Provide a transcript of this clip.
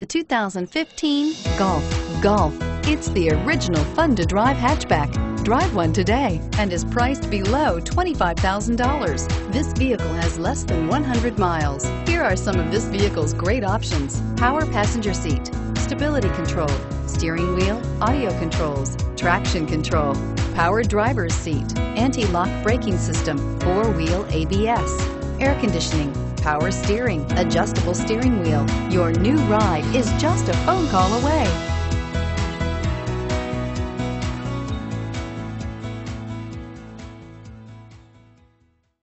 The 2015 Golf. Golf. It's the original fun to drive hatchback. Drive one today and is priced below $25,000. This vehicle has less than 100 miles. Here are some of this vehicle's great options. Power passenger seat, stability control, steering wheel, audio controls, traction control, power driver's seat, anti-lock braking system, four-wheel ABS, air conditioning, power steering, adjustable steering wheel. Your new ride is just a phone call away.